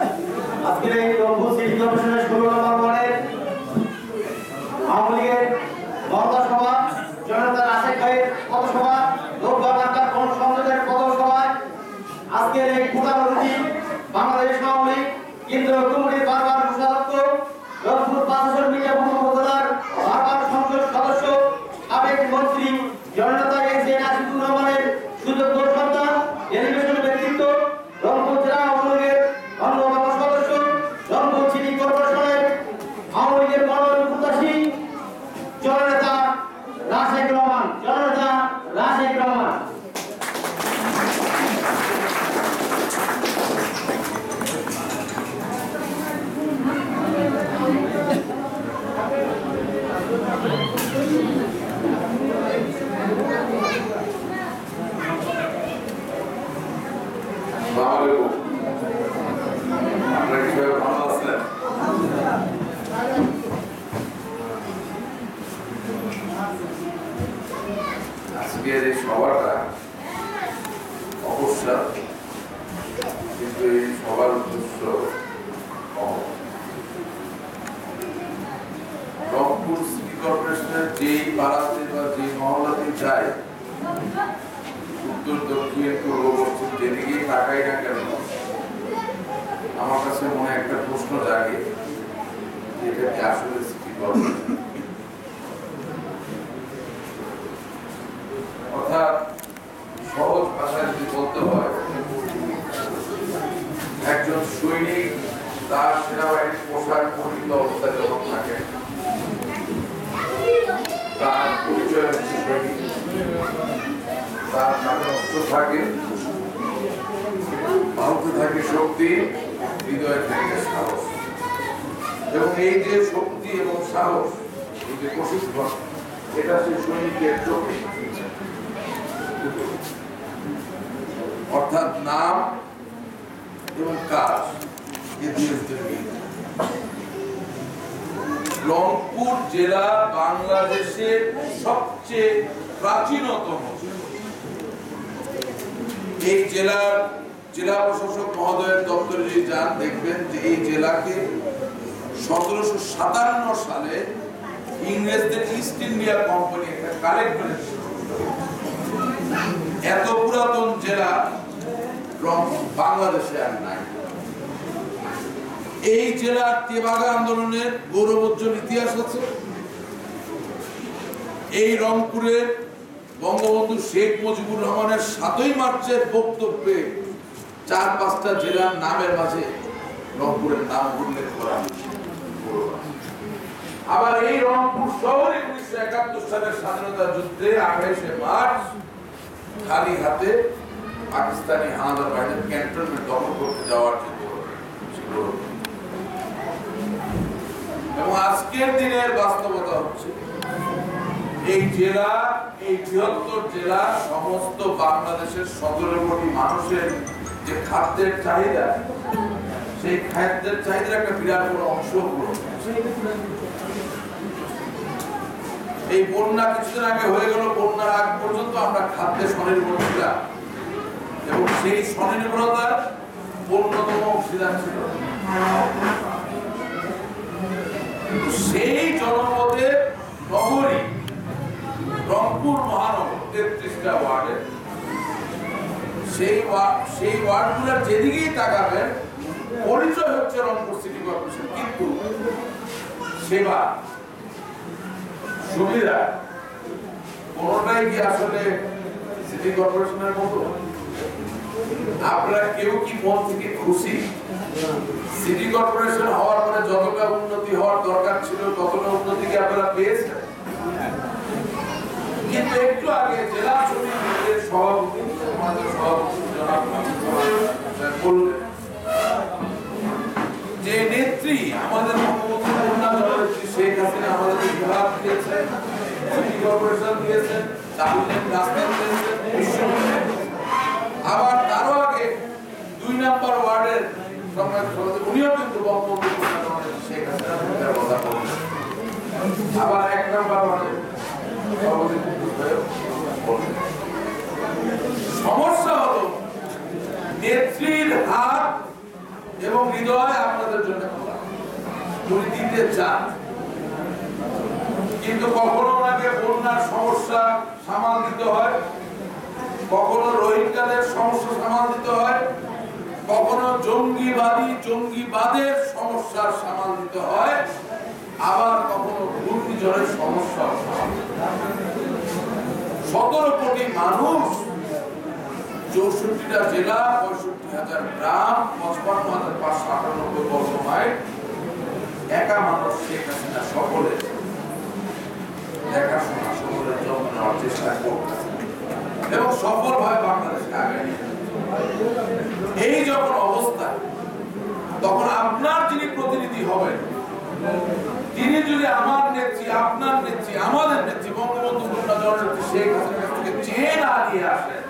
আজকের এই রংপুর সিটি ষোলো নম্বর ওয়ার্ডের আওয়ামী লীগের মহল্লা সভা জনতা আশেক ভাইয়ের পথসভা লোকবার আকার সংসদের পথসভায় আজকের এই প্রধান অতিথি বাংলাদেশ আওয়ামী লীগ কেন্দ্রীয় কমিটির বারবার কোষাধ্যক্ষ রংপুর পাঁচশো মিডিয়া উপজেলার বারবার সংসদ সদস্য সাবেক মন্ত্রী জননেতা এস এ নাসিদুর রহমানের সুযোগ্য সন্তান টেলিভিশন ব্যক্তিত্ব রংপুর জেলা আওয়ামী লীগের অন্যতম সদস্য রংপুর সিটি কর্পোরেশনের আওয়ামী লীগের মনোনয়ন প্রত্যাশী জননেতা রাশেক রহমান জননেতা রাশেক রহমান আসসালামু আলাইকুম আপনারা কি সবাই ভালো আছেন আজকের এই সভাটা অবশ্য কিন্তু এই সবার উদ্দেশ্য কম। রংপুর সিটি কর্পোরেশনের যেই পাড়াতে বা যে মহল্লাতে যায় উত্তর দক্ষিণ পূর্ব পশ্চিম যেদিকেই তাকাই না কেন আমার কাছে মনে একটা প্রশ্ন জাগে যে এটা কি আসলে সিটি কর্পোরেশন অর্থাৎ সহজ ভাষায় যদি বলতে হয় একজন সৈনিক তার সেনাবাহিনীর পোশাক পরিহিত অবস্থায় যখন থাকে তার পরিচয় হচ্ছে সৈনিক তার নামে অস্ত্র থাকে ভারতে থাকে শক্তি হৃদয়ে থাকে সাহস এবং এই যে শক্তি এবং সাহস। এই যে প্রশিক্ষণ এটা সৈনিকের চোখে। অর্থাৎ নাম এবং কাজ রংপুর জেলা বাংলাদেশের সবচেয়ে প্রাচীনতম। এই জেলার জেলা প্রশাসক মহোদয়ের দপ্তরে যদি যান, দেখবেন যে এই জেলাকে সতেরোশো সাতান্ন সালে ইংরেজদের ইস্ট ইন্ডিয়া কোম্পানি একটা কালেক্টর এত পুরাতন জেলা বাংলাদেশে আর নাই। এই জেলার তেবাগা আন্দোলনের গৌরবোজ্জ্বল ইতিহাস আছে। এই রংপুরের বঙ্গবন্ধু শেখ মুজিবুর রহমানের সাতই মার্চের বক্তব্যে চার পাঁচটা জেলার নামের মাঝে রংপুরের নাম উল্লেখ করা হয়েছে। আবার এই রংপুর শহরে উনিশশো একাত্তর সালের স্বাধীনতা যুদ্ধে আঠাইশে মার্চ খালি হাতে পাকিস্তানি হানাদার বাহিনীর ক্যান্টনমেন্ট দখল করতে যাওয়ার যে। এবং আজকের দিনের বাস্তবতা হচ্ছে, এই জেলা, এই বৃহত্তর জেলা সমস্ত বাংলাদেশের সতেরো কোটি মানুষের যে খাদ্যের চাহিদা, সেই খাদ্যের চাহিদার একটা বিরাট বড় অংশ পূরণ। এই বন্যা কিছুদিন আগে হয়ে গেল, বন্যার আগ পর্যন্ত আমরা খাদ্যে স্বনির্ভর ছিলাম। এবং সেই স্বনির্ভরতার অন্যতম অংশীদার ছিল। সেই জনপদের নগরী, রংপুর মহানগর, তেত্রিশটা ওয়ার্ডে, সেই সেই ওয়ার্ডগুলোর যেদিকেই তাকাবেন, পরিচয় হচ্ছে রংপুর সিটি কর্পোরেশন। কিন্তু সেবা সুবিধা? কোনটাই কি আসলে সিটি কর্পোরেশনের মতো? আপনারা কেউ কি মন থেকে খুশি? সিটি কর্পোরেশন হওয়ার পরে যতটা উন্নতি হওয়ার দরকার ছিল, ততটা উন্নতি কি আপনারা পেয়েছেন? কিন্তু একটু আগে জেলা সমিতির সভাপতি আমাদের সভাপতি জনাব স্যার বললেন যে নেত্রী আমাদের মুখ্যমন্ত্রী কন্যা জননেত্রী শেখ হাসিনা আমাদের বিভাগ দিয়েছেন সিটি আবার তারও আগে দুই নাম্বার ওয়ার্ডের উনিও কিন্তু বঙ্গবন্ধু আবার এক নাম্বার। সমস্যা হলো নেত্রীর হাত এবং হৃদয় আপনাদের জন্য খোলা দিতে চান কিন্তু কখনো বন্যার সমস্যা সামাল দিতে হয়, কখনো রোহিঙ্গাদের সমস্যা সামাল দিতে হয়, কখনো জঙ্গিবাদী জঙ্গিবাদের সমস্যার সামাল দিতে হয়, আবার কখনো ঘূর্ণিঝড়ের সমস্যা সতেরো কোটি মানুষ চৌষট্টিটা জেলা, পঁয়ষট্টি হাজার গ্রাম, পঁচপান্ন হাজার পাঁচশো আটানব্বই বর্গ মাইল, একা মানুষ শেখ হাসিনা সকলে দেখাশোনা সকলের যত্ন নেওয়ার চেষ্টা করতেছে এবং সফলভাবে বাংলাদেশকে আগে এই যখন অবস্থা, তখন আপনার যিনি প্রতিনিধি হবেন, তিনি যদি আমার নেত্রী, আপনার নেত্রী, আমাদের নেত্রী, বঙ্গবন্ধু কন্যা জননেত্রী শেখ হাসিনার কাছ থেকে চেয়ে না দিয়ে আসেন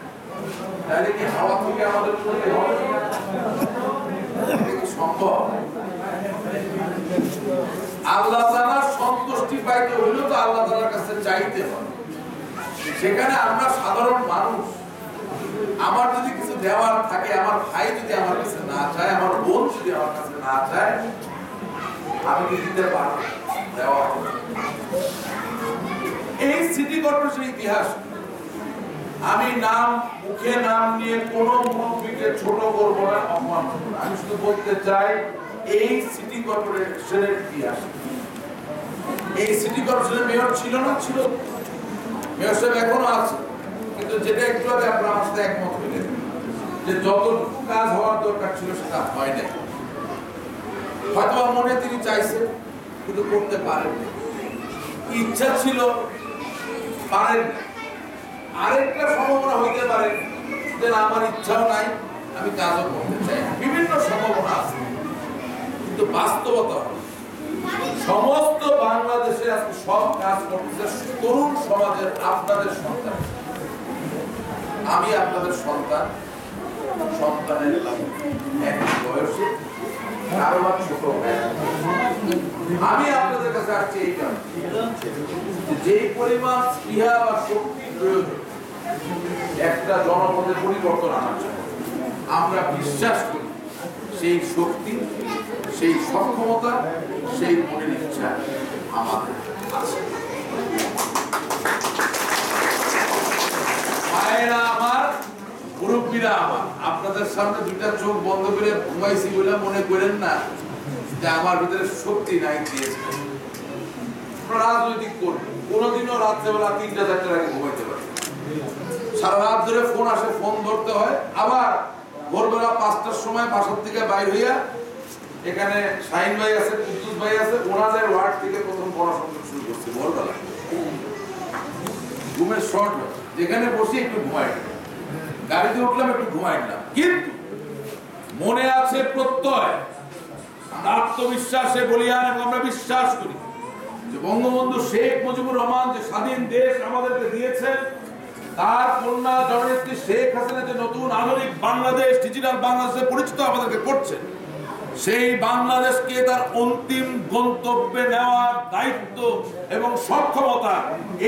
তাহলে কি হাওয়া থেকে আমাদের উন্নতি হবে? সম্ভব? আল্লাহ হবে সেখানে আমরা সাধারণ মানুষ। আমার যদি কিছু দেওয়ার থাকে, আমার ভাই যদি আমার কাছে না চায়, আমার বোন যদি আমার কাছে না চায়, আমি কি দিতে পারব? এই সিটি কর্পোরেশন ইতিহাস। আমি নাম, মুখে নাম নিয়ে কোনো মুরব্বীকে ছোট করব না, অপমান করব আমি শুধু বলতে চাই, এই সিটি কর্পোরেশনের ইতিহাস। এই সিটি কর্পোরেশনের মেয়র ছিল না, ছিল। মেয়র সাহেব এখনও আছে। কিন্তু যেটা একটু আগে আপনার আমার সাথে একমত হইলেন, যে যতটুকু কাজ হওয়ার দরকার ছিল সেটা হয় নাই। হয়তো মনে তিনি চাইছেন, কিন্তু করতে পারেন ইচ্ছা ছিল, পারেন আরেকটা সম্ভাবনা হইতে পারে, যে আমার ইচ্ছাও নাই, আমি কাজও করতে চাই বিভিন্ন সম্ভাবনা আছে। কিন্তু বাস্তবতা সমস্ত বাংলাদেশে আজকে সব কাজ করতেছে তরুণ সমাজের আপনাদের সন্তান। আমি আপনাদের সন্তান। সন্তানের একই বয়সে আমি আপনাদের কাছে আসছি এই কারণে। যে পরিমাণ স্পৃহা বা শক্তির প্রয়োজন, একটা জনপদের পরিবর্তন আনার জন্য। আমরা বিশ্বাস করি, সেই শক্তি, সেই সক্ষমতা, সেই মনের ইচ্ছা আমাদের আছে মায়েরা আমার মুরব্বীরা আমার। আপনাদের সামনে দুইটা চোখ বন্ধ করে ঘুমাইছি বলে মনে করেন না যে আমার ভিতরে শক্তি নাই দিয়েছে। রাজনৈতিক কর্মী কোনোদিনও রাত্রেবেলা তিনটা, চারটার আগে ঘুমাইতে পারে। সারা রাত ধরে ফোন আসে, ফোন ধরতে হয়। আবার ভোরবেলা পাঁচটার সময় বাসার থেকে বাইর হইয়া এখানে শাহিন ভাই আছে, কুদ্দুস ভাই আছে, ওনাদের ওয়ার্ড থেকে প্রথম পড়াশোনা শুরু করছে ভোরবেলা। ঘুমের শর্ট যেখানে বসে একটু ঘুমাই। গাড়িতে উঠলাম, একটু ঘুমাই নিলাম কিন্তু মনে আছে প্রত্যয় আত্মবিশ্বাসে এবং আমরা বিশ্বাস করি যে বঙ্গবন্ধু শেখ মুজিবুর রহমান যে স্বাধীন দেশ আমাদেরকে দিয়েছেন, তার কন্যা জননেত্রী শেখ হাসিনা যে নতুন আধুনিক বাংলাদেশ ডিজিটাল বাংলাদেশে পরিচিত আমাদেরকে করছেন, সেই বাংলাদেশকে তার অন্তিম গন্তব্যে নেওয়ার দায়িত্ব এবং সক্ষমতা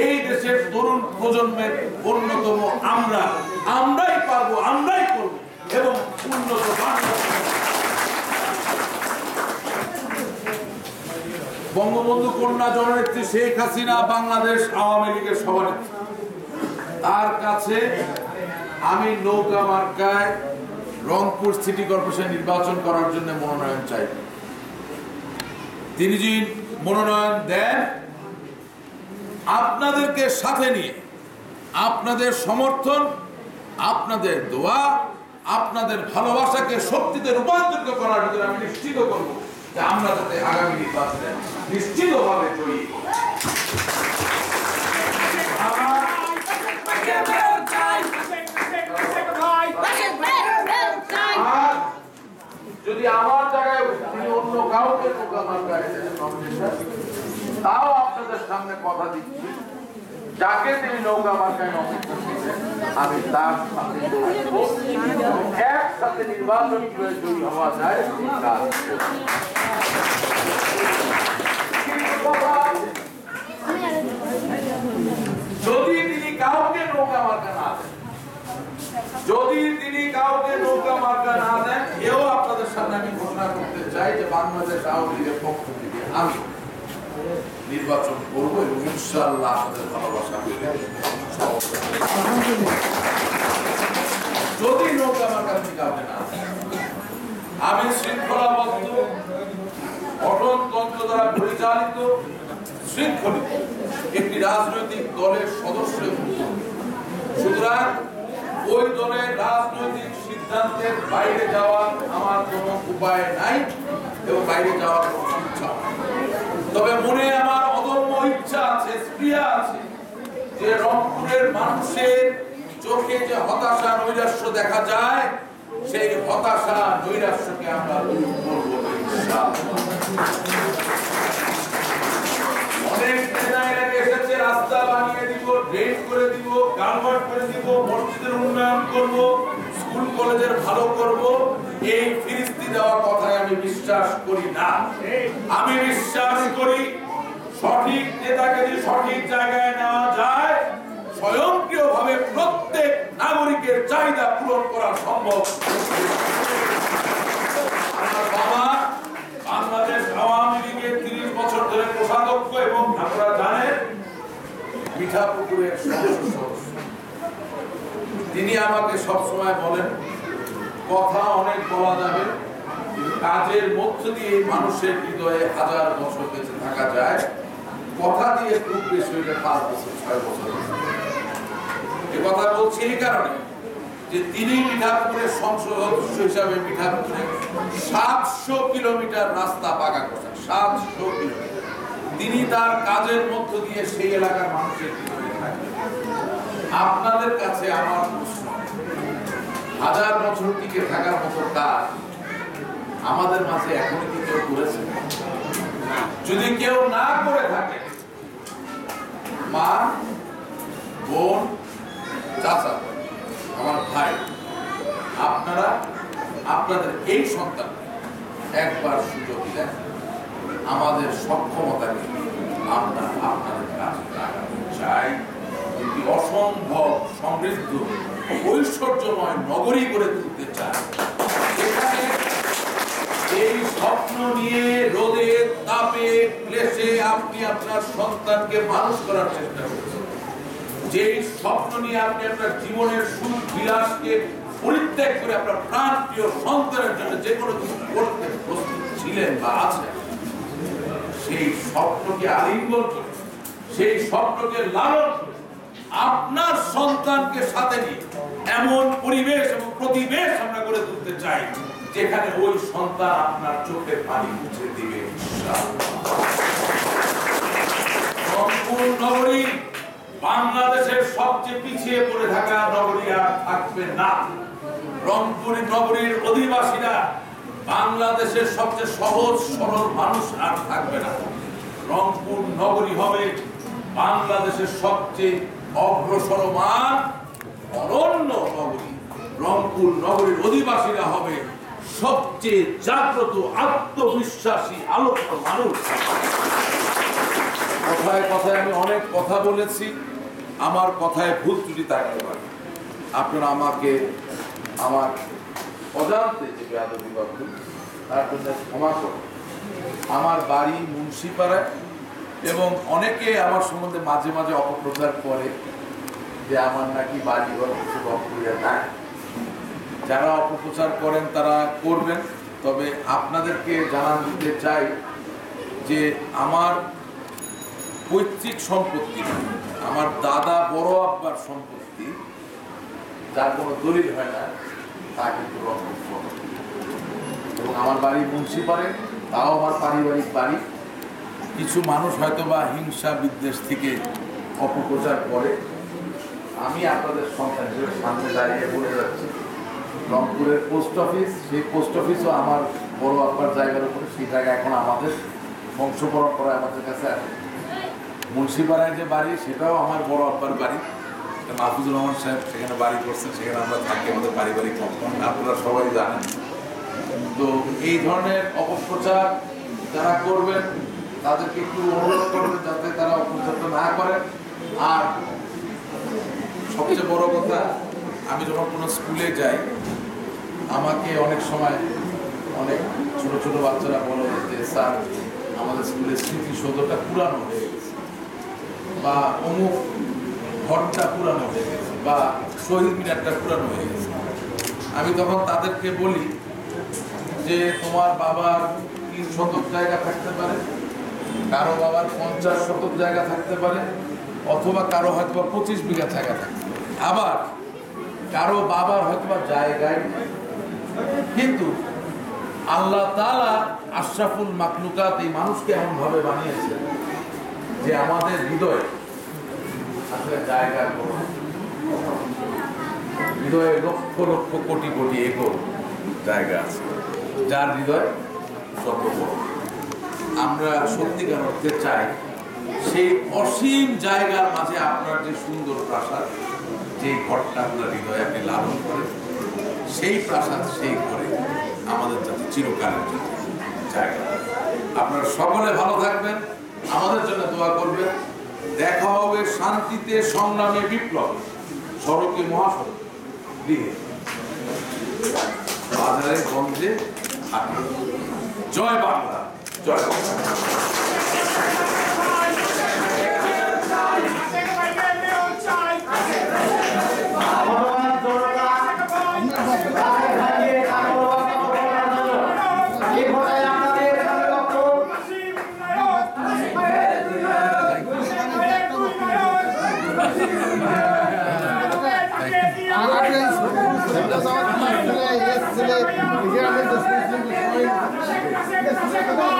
এই দেশের তরুণ প্রজন্মের অন্যতম আমরা। আমরাই পারব আমরাই করব এবং উন্নত বাংলাদেশ বঙ্গবন্ধু কন্যা জননেত্রী শেখ হাসিনা বাংলাদেশ আওয়ামী লীগের সভানেত্রী। তার কাছে আমি নৌকা মার্কায় রংপুর সিটি কর্পোরেশন নির্বাচন করার জন্য মনোনয়ন চাই। তিনি যদি মনোনয়ন দেন, আপনাদেরকে সাথে নিয়ে আপনাদের সমর্থন, আপনাদের দোয়া, আপনাদের ভালোবাসাকে শক্তিতে রূপান্তরিত করার ভিতরে আমি নিশ্চিত করব। যে আমরা যাতে আগামী নির্বাচনে নিশ্চিতভাবে জয়ী যদি আমার জায়গায় অন্য কাউকে তাও আপনাদের সামনে কথা দিচ্ছি। যাকে তিনি নৌকা দিবেন, আমি তার সাথে একসাথে নির্বাচন করে যদি হওয়া যদি তিনি কাউকে নৌকা মার্কা না দেন যদি তিনি কাউকে নৌকা মার্কা না দেন এও আপনাদের সামনে আমি ঘোষণা চাই যে বাংলাদেশ আওয়ামী লীগের পক্ষ থেকে আমি নির্বাচন করব এবং ইনশাআল্লাহ আপনাদের ভালোবাসা যদি নৌকা আমার কাছ আপনি না, আমি শৃঙ্খলাবদ্ধ গঠনতন্ত্র দ্বারা পরিচালিত, শৃঙ্খলিত একটি রাজনৈতিক দলের সদস্য সুতরাং ওই দলের রাজনৈতিক সিদ্ধান্তের বাইরে যাওয়ার আমার কোনো উপায় নাই এবং বাইরে যাওয়ার কোনো। তবে মনে আমার অদম্য ইচ্ছা আছে স্প্রিয়া আছে যে রংপুরের মানুষের চোখে যে হতাশা নৈরাশ্য দেখা যায়, সেই হতাশা নৈরাশ্যকে আমরা দূর করব রাস্তা বানিয়ে দিব, ড্রেন করে দিব কালভার্ট করে দিব, মসজিদের উন্নয়ন করব। স্কুল কলেজের ভালো করব, এই ফিরিস্তি দেওয়া কথায় আমি বিশ্বাস করি না। আমি বিশ্বাস করি সঠিক নেতাকে যদি সঠিক জায়গায় নেওয়া যায়, স্বয়ংক্রিয়ভাবে প্রত্যেক নাগরিকের চাহিদা পূরণ করা সম্ভব। বাবা বাংলাদেশ আওয়ামী লীগের তিরিশ বছর ধরে কোষাধ্যক্ষ এবং আপনারা জানেন মিঠাপুকুরের সদস্য। তিনি আমাকে সবসময় বলেন, কথা অনেক বলা যাবে, কাজের মধ্য দিয়ে মানুষের হৃদয়ে হাজার বছর বেঁচে থাকা যায়। কথা দিয়ে খুব বেশি হইলে পাঁচ বছর, ছয় বছর এ কথা বলছি এই কারণে যে তিনি মিঠাপুরের সংসদ হিসাবে মিঠাপুরে সাতশো কিলোমিটার রাস্তা পাকা করছেন, সাতশো কিলোমিটার। তিনি তার কাজের মধ্য দিয়ে সেই এলাকার মানুষের হৃদয়ে থাকবেন আপনাদের কাছে আমার প্রশ্ন। হাজার বছর টিকে থাকার মতো কাজ আমাদের মাঝে এখনই কি কেউ করেছে? যদি কেউ না করে থাকে মা বোন চাচা আমার ভাই আপনারা আপনাদের এই সন্তান একবার সুযোগ দেন আমাদের সক্ষমতাকে আমরা আপনাদের কাছে লাগাতে চাই। একটি অসম্ভব সমৃদ্ধ ঐশ্বর্যময় নগরী করে তুলতে চাই এখানে এই স্বপ্ন নিয়ে রোদে, তাপে, ক্লেশে আপনি আপনার সন্তানকে মানুষ করার চেষ্টা করছেন। যে স্বপ্ন নিয়ে আপনি আপনার জীবনের সুখ, বিলাসকে পরিত্যাগ করে আপনার প্রাণ প্রিয় সন্তানের জন্য যে কোনো কিছু করতে প্রস্তুত ছিলেন বা আছেন, সেই স্বপ্নকে আলিঙ্গন সেই স্বপ্নকে লালন আপনার সন্তানকে সাথে নিয়ে এমন পরিবেশ এবং প্রতিবেশ আমরা করে তুলতে চাই, যেখানে ওই সন্তান আপনার চোখে পানি মুছে দিবে। নগরী বাংলাদেশের সবচেয়ে পিছিয়ে পড়ে থাকা নগরী আর থাকবে না। রংপুর নগরীর অধিবাসীরা বাংলাদেশের সবচেয়ে সহজ, সরল মানুষ আর থাকবে না। রংপুর নগরী হবে বাংলাদেশের সবচেয়ে অগ্রসরমান অনন্য নগরী। রংপুর নগরীর অধিবাসীরা হবে সবচেয়ে জাগ্রত, আত্মবিশ্বাসী আলোক মানুষ। কথায় কথায় আমি অনেক কথা বলেছি, আমার কথায় ভুল ত্রুটি থাকতে পারে। আপনারা আমাকে আমার অজান্তে যে বেয়াদবি বা ভুল তার জন্য ক্ষমা আমার বাড়ি মুন্সিপাড়ায়। এবং অনেকে আমার সম্বন্ধে মাঝে মাঝে অপপ্রচার করে যে আমার নাকি বাড়ি ঘর কিছু বক্তব্য নাই। যারা অপপ্রচার করেন, তারা করবেন। তবে আপনাদেরকে জানান দিতে চাই যে আমার পৈতৃক সম্পত্তি আমার দাদা বড় আব্বার সম্পত্তি, যার কোনো দলিল হয় না, তা কিন্তু রক্ষণ এবং আমার বাড়ি মুন্সিপাড়ে তাও আমার পারিবারিক বাড়ি। কিছু মানুষ হয়তো বা হিংসা বিদ্বেষ থেকে অপপ্রচার করে। আমি আপনাদের সন্তান হিসেবে সামনে দাঁড়িয়ে বলে যাচ্ছি, রংপুরের পোস্ট অফিস, সেই পোস্ট অফিসও আমার বড় আব্বার জায়গার উপরে, সেই জায়গা এখন আমাদের বংশ পরম্পরায় আমাদের কাছে আছে। মুন্সিপাড়ায় যে বাড়ি, সেটাও আমার বড় আব্বার বাড়ি। মাহফুজুর রহমান সাহেব সেখানে বাড়ি করছেন, সেখানে আমরা থাকি, আমাদের পারিবারিক কম্পাউন্ড আপনারা সবাই জানেন। তো এই ধরনের অপপ্রচার যারা করবেন তাদেরকে একটু অনুরোধ করবেন যাতে তারা অপপ্রচারটা না করে। আর সবচেয়ে বড় কথা, আমি যখন কোনো স্কুলে যাই, আমাকে অনেক সময় অনেক ছোট ছোট বাচ্চারা বলো যে, স্যার, আমাদের স্কুলের স্মৃতিসৌধটা পুরানো হয়ে গেছে। বা অমুক ঘরটা পুরানো হয়ে গেছে, বা শহীদ মিনারটা পুরানো হয়ে গেছে। আমি তখন তাদেরকে বলি যে, তোমার বাবার তিন শতক জায়গা থাকতে পারে কারও বাবার পঞ্চাশ শতক জায়গা থাকতে পারে, অথবা কারও হয়তো বা পঁচিশ বিঘা জায়গা থাকতে আবার কারও বাবার হয়তো বা জায়গায় কিন্তু আল্লাহ তালা আশরাফুল মাকলুকাত এই মানুষকে এমন ভাবে বানিয়েছে যে আমাদের হৃদয় আসলে জায়গা হৃদয়ে লক্ষ লক্ষ কোটি কোটি একর জায়গা আছে, যার হৃদয় বড় আমরা সত্যিকার অর্থে চাই, সেই অসীম জায়গার মাঝে আপনার যে সুন্দর প্রাসাদ যে আপনার হৃদয়ে আপনি লালন করেন সেই প্রাসাদ সেই ঘরে আমাদের যাতে চিরকালের জন্য জায়গা। আপনারা সকলে ভালো থাকবেন, আমাদের জন্য দোয়া করবেন। দেখা হবে শান্তিতে, সংগ্রামে, বিপ্লব। সড়কে মহাসড়ক। দিয়ে। বাজারে গঞ্জে জয় বাংলা। জয় বাংলা ধন্যবাদ